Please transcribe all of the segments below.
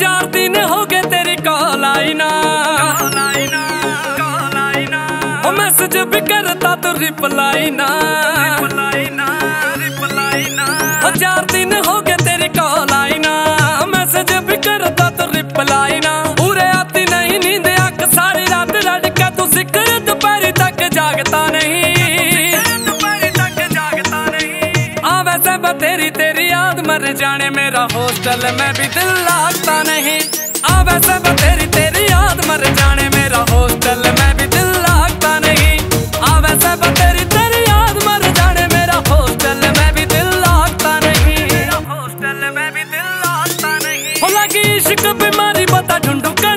चार दिन हो गए तेरी कॉल आई ना मैसेज भी करता तो रिप्लाई ना रिप्लाई ना चार दिन हो गए तेरी कॉल आई ना मैसेज भी करता मर जाने मेरा हॉस्टल में भी दिल लागता नहीं। अब सब, तेरी तेरी याद मर जाने मेरा हॉस्टल मैं भी दिल लागता नहीं। अब सब, तेरी तेरी याद मर जाने मेरा हॉस्टल मैं भी दिल लागता नहीं। मेरा हॉस्टल में भी दिल लागता नहीं। लगी इश्क बीमारी पता ढूंढू कड़ा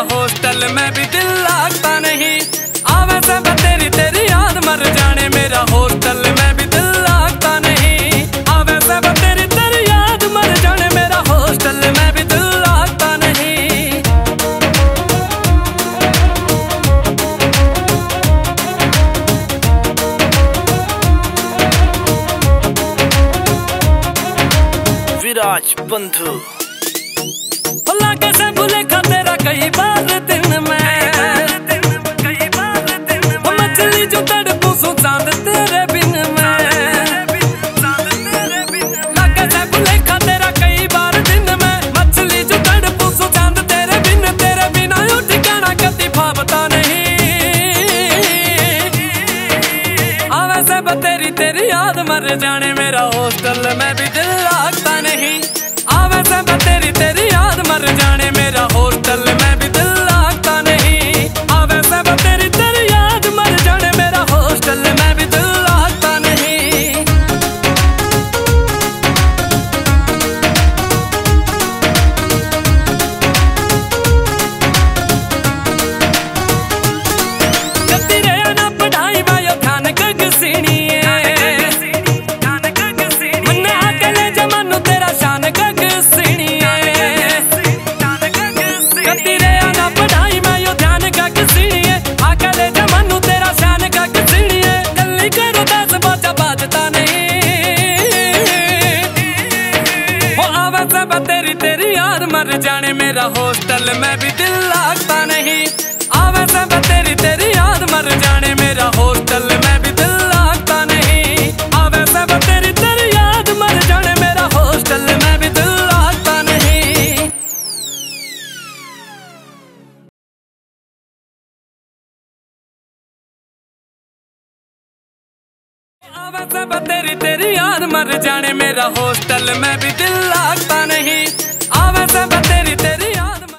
हॉस्टल में भी दिल लागता नहीं। आवा सब तेरी तेरी याद मर जाने। मेरा हॉस्टल में भी दिल लागता नहीं। आवा सब तेरी तेरी याद मर जाने। मेरा हॉस्टल में भी दिल लागता नहीं। विराज बंधु। खा तेरा कई बार दिन में वो मछली जो तड़पू सो चाँद तेरे बिन में लगे से भूले खा तेरा कई बार दिन में मछली जो तड़पू सो चाँद तेरे बिन तेरे बिना यू ठिकाना कति भावता नहीं आवे से तेरी तेरी याद मर जाने मेरा हॉस्टल में भी दिल लागता नहीं आवे से तेरी तेरी याद मर जाने मेरा मर जाने मेरा हॉस्टल में भी दिल लागता नहीं। आवे सब तेरी तेरी याद मर जाने मेरा हॉस्टल में भी दिल लागता नहीं। आवे सब तेरी तेरी याद मर जाने मेरा हॉस्टल में भी दिल लागता नहीं। आवा सब तेरी तेरी याद मर जाने मेरा हॉस्टल में भी दिल लागता नहीं। आवा सब तेरी तेरी याद